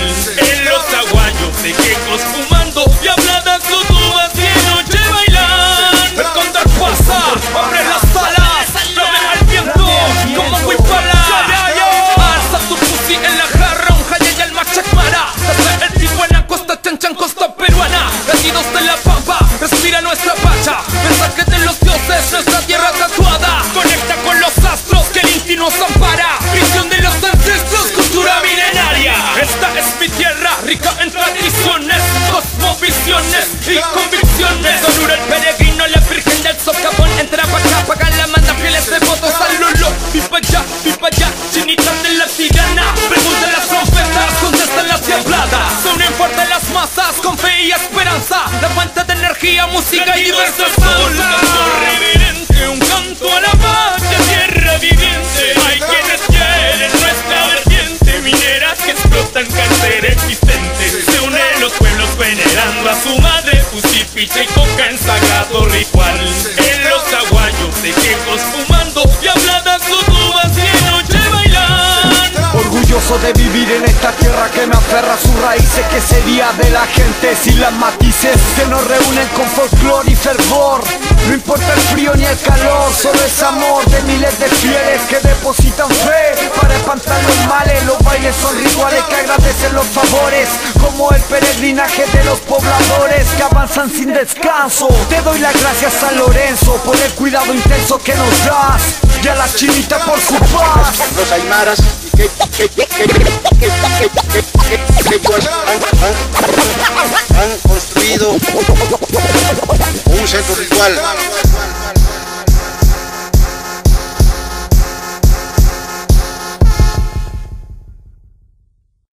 en los aguayos de quecos peticiones, cosmovisiones y convicciones. Sonura el peregrino, la virgen del socavón. Entra para acá, paga la manda, fieles de votos al lolo. Y pa' allá, y pa' allá, chinitas de la tirana. Pregunta las trompetas, contestan las diabladas. Son fuerte las masas con fe y esperanza. La fuente de energía, música y diversas cosas. Su madre, Fusipicha y coca en sagrado ritual. En los aguayos de quejos fumando y habladas sus tubas y noche bailando. Orgulloso de vivir en esta tierra que me aferra a sus raíces Que sería de la gente sin las matices Que nos reúnen con folclor y fervor No importa el frío ni el calor Solo es amor de miles de fieles que depositan fe Para espantar los males Los bailes son rituales que agradecen los favores Como el peregrinaje de los pobladores Que avanzan sin descanso Te doy las gracias San Lorenzo Por el cuidado intenso que nos das Y a la chinita por su paz los aymaras han construido un centro ritual